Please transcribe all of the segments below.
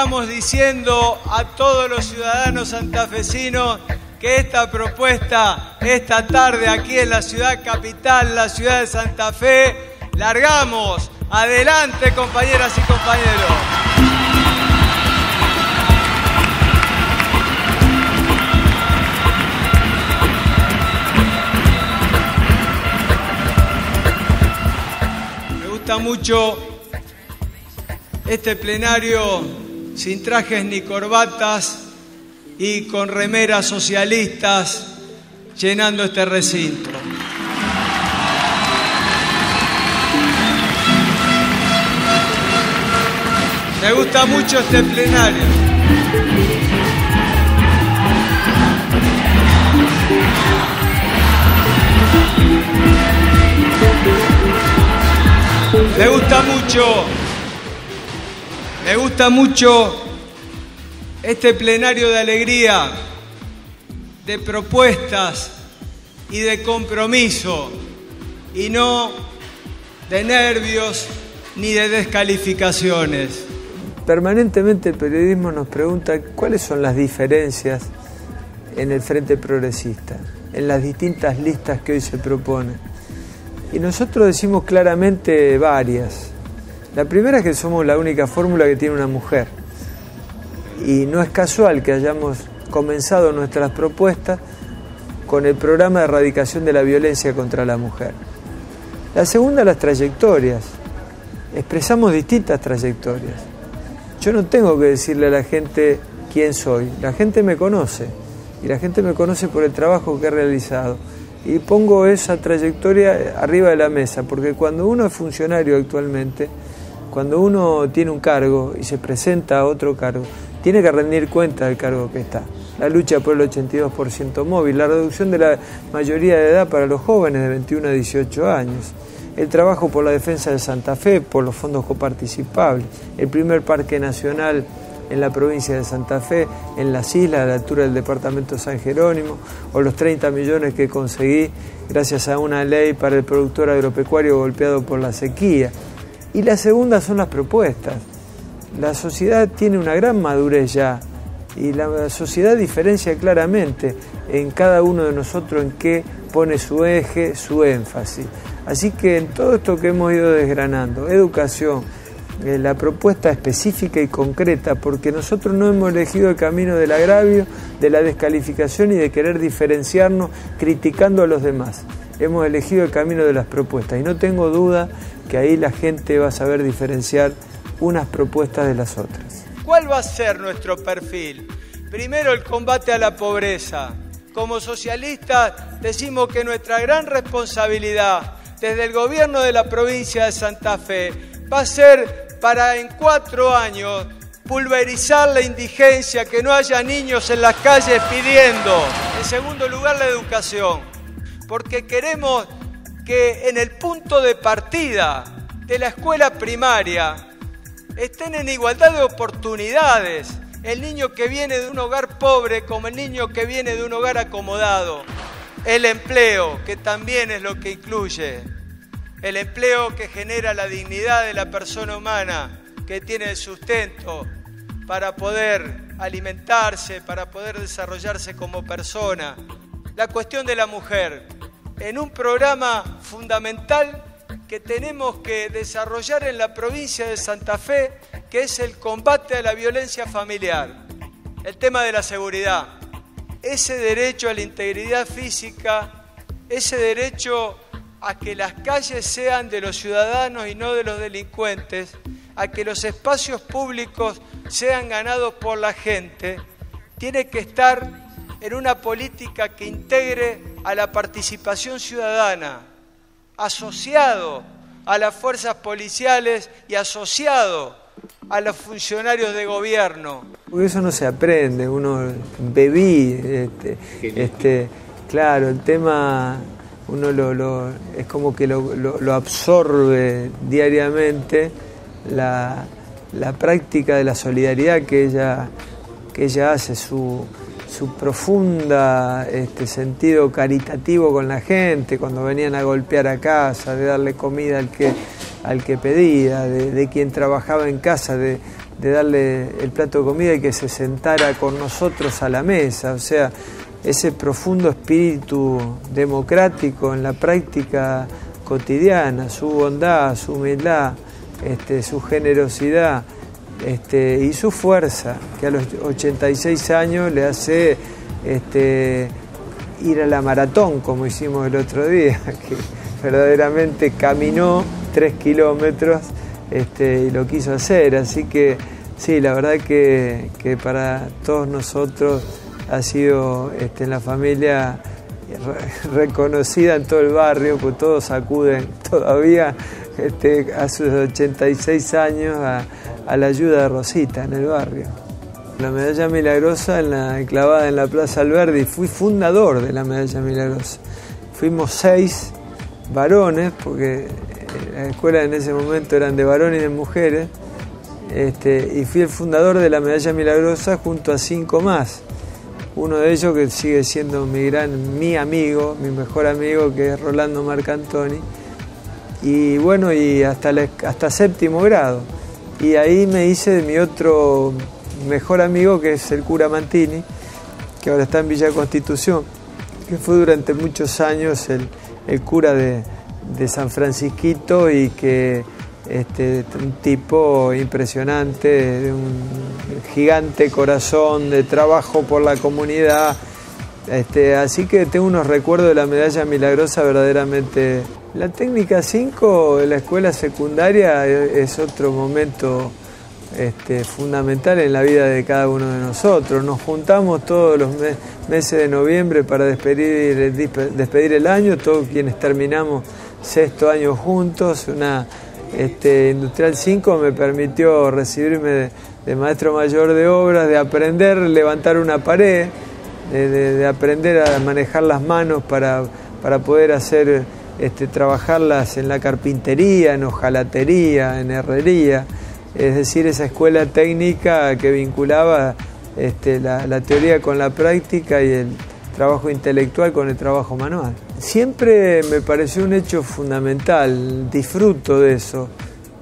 estamos diciendo a todos los ciudadanos santafesinos que esta propuesta esta tarde aquí en la ciudad capital, la ciudad de Santa Fe, largamos. Adelante compañeras y compañeros. Me gusta mucho este plenario sin trajes ni corbatas y con remeras socialistas llenando este recinto. Me gusta mucho este plenario. Me gusta mucho, me gusta mucho este plenario de alegría, de propuestas y de compromiso, y no de nervios ni de descalificaciones. Permanentemente el periodismo nos pregunta cuáles son las diferencias en el Frente Progresista, en las distintas listas que hoy se proponen. Y nosotros decimos claramente varias. La primera es que somos la única fórmula que tiene una mujer. Y no es casual que hayamos comenzado nuestras propuestas con el programa de erradicación de la violencia contra la mujer. La segunda, las trayectorias. Expresamos distintas trayectorias. Yo no tengo que decirle a la gente quién soy, la gente me conoce y la gente me conoce por el trabajo que he realizado. Y pongo esa trayectoria arriba de la mesa, porque cuando uno es funcionario actualmente, cuando uno tiene un cargo y se presenta a otro cargo, tiene que rendir cuenta del cargo que está. La lucha por el 82% móvil, la reducción de la mayoría de edad para los jóvenes de 21 a 18 años, el trabajo por la defensa de Santa Fe, por los fondos coparticipables, el primer parque nacional en la provincia de Santa Fe, en las islas, a la altura del departamento San Jerónimo, o los 30 millones que conseguí gracias a una ley para el productor agropecuario golpeado por la sequía. Y la segunda son las propuestas. La sociedad tiene una gran madurez ya y la sociedad diferencia claramente en cada uno de nosotros en qué pone su eje, su énfasis. Así que en todo esto que hemos ido desgranando, educación, eh, la propuesta específica y concreta, porque nosotros no hemos elegido el camino del agravio, de la descalificación y de querer diferenciarnos criticando a los demás. Hemos elegido el camino de las propuestas y no tengo duda que ahí la gente va a saber diferenciar unas propuestas de las otras. ¿Cuál va a ser nuestro perfil? Primero el combate a la pobreza. Como socialistas decimos que nuestra gran responsabilidad desde el gobierno de la provincia de Santa Fe va a ser para en cuatro años pulverizar la indigencia, que no haya niños en las calles pidiendo. En segundo lugar, la educación, porque queremos que en el punto de partida de la escuela primaria estén en igualdad de oportunidades el niño que viene de un hogar pobre como el niño que viene de un hogar acomodado. El empleo, que también es lo que incluye. El empleo que genera la dignidad de la persona humana, que tiene el sustento para poder alimentarse, para poder desarrollarse como persona. La cuestión de la mujer, en un programa fundamental que tenemos que desarrollar en la provincia de Santa Fe, que es el combate a la violencia familiar, el tema de la seguridad, ese derecho a la integridad física, ese derecho a que las calles sean de los ciudadanos y no de los delincuentes, a que los espacios públicos sean ganados por la gente, tiene que estar en una política que integre a la participación ciudadana, asociado a las fuerzas policiales y asociado a los funcionarios de gobierno. Porque eso no se aprende, uno bebí, este, este, claro, el tema uno lo, es como que lo, absorbe diariamente la, la, práctica de la solidaridad que ella, que ella hace, su, su profunda este, sentido caritativo con la gente, cuando venían a golpear a casa, de darle comida al que, al que pedía, de, quien trabajaba en casa, de, de darle el plato de comida y que se sentara con nosotros a la mesa. O sea, ese profundo espíritu democrático en la práctica cotidiana, su bondad, su humildad, este, su generosidad este, y su fuerza, que a los 86 años le hace este, ir a la maratón, como hicimos el otro día, que verdaderamente caminó tres kilómetros este, y lo quiso hacer. Así que sí, la verdad que, para todos nosotros ha sido este, en la familia reconocida en todo el barrio, pues todos acuden todavía este, a sus 86 años a, la ayuda de Rosita en el barrio. La medalla milagrosa en la, enclavada en la Plaza Alberdi, fui fundador de la medalla milagrosa. Fuimos seis varones, porque la escuela en ese momento eran de varones y de mujeres, este, y fui el fundador de la medalla milagrosa junto a cinco más. Uno de ellos que sigue siendo mi gran, mi amigo, mi mejor amigo, que es Rolando Marcantoni. Y bueno, y hasta, hasta séptimo grado. Y ahí me hice de mi otro mejor amigo, que es el cura Mantini, que ahora está en Villa Constitución, que fue durante muchos años el, el cura de, de San Francisquito y que este, un tipo impresionante, de un gigante corazón, de trabajo por la comunidad. Este, así que tengo unos recuerdos de la medalla milagrosa verdaderamente. La técnica 5 de la escuela secundaria es otro momento este, fundamental en la vida de cada uno de nosotros. Nos juntamos todos los meses de noviembre para despedir, el año, todos quienes terminamos sexto año juntos, una este, Industrial 5 me permitió recibirme de, maestro mayor de obras, de aprender levantar una pared, de, aprender a manejar las manos para, para poder hacer, este, trabajarlas en la carpintería, en hojalatería, en herrería, es decir, esa escuela técnica que vinculaba este, la teoría con la práctica y el trabajo intelectual con el trabajo manual. Siempre me pareció un hecho fundamental, disfruto de eso.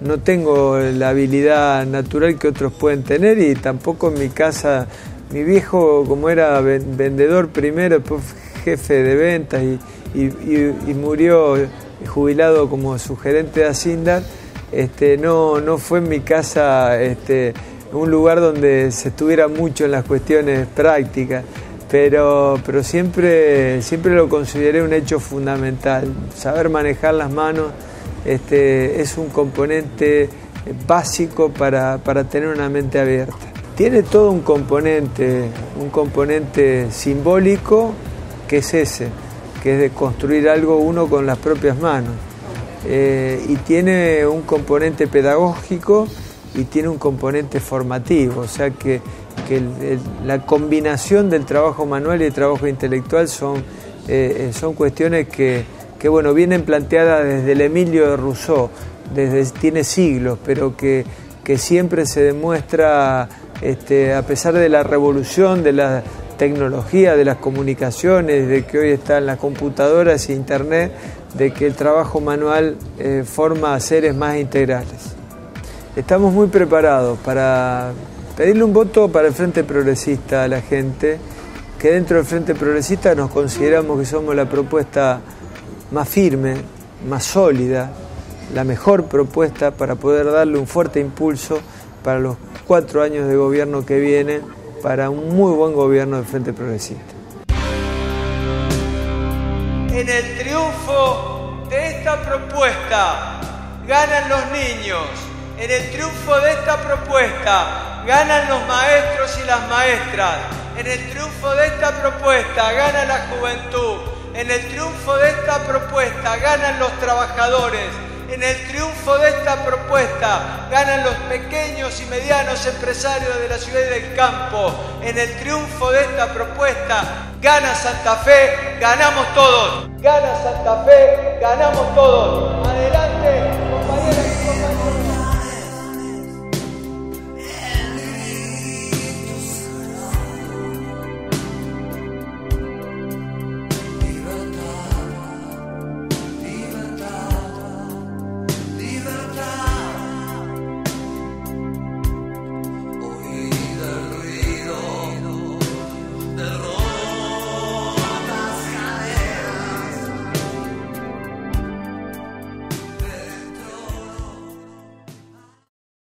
No tengo la habilidad natural que otros pueden tener y tampoco en mi casa, mi viejo como era vendedor primero, después jefe de ventas y, murió jubilado como su gerente de Hacienda, este, no, no fue en mi casa este, un lugar donde se estuviera mucho en las cuestiones prácticas pero, pero siempre, siempre lo consideré un hecho fundamental. Saber manejar las manos este, es un componente básico para, para tener una mente abierta. Tiene todo un componente, un componente simbólico que es ese, que es de construir algo uno con las propias manos. Eh, y tiene un componente pedagógico y tiene un componente formativo, o sea que que la combinación del trabajo manual y el trabajo intelectual son, eh, eh, son cuestiones que, bueno, vienen planteadas desde el Emilio de Rousseau, desde, tiene siglos, pero que, que siempre se demuestra, este, a pesar de la revolución de la tecnología, de las comunicaciones, de que hoy están las computadoras e internet, de que el trabajo manual eh, forma a seres más integrales. Estamos muy preparados para pedirle un voto para el Frente Progresista a la gente, que dentro del Frente Progresista nos consideramos que somos la propuesta más firme, más sólida, la mejor propuesta para poder darle un fuerte impulso para los cuatro años de gobierno que vienen, para un muy buen gobierno del Frente Progresista. En el triunfo de esta propuesta ganan los niños. En el triunfo de esta propuesta ganan los maestros y las maestras. En el triunfo de esta propuesta gana la juventud. En el triunfo de esta propuesta ganan los trabajadores. En el triunfo de esta propuesta ganan los pequeños y medianos empresarios de la ciudad y del campo. En el triunfo de esta propuesta gana Santa Fe, ganamos todos. Gana Santa Fe, ganamos todos.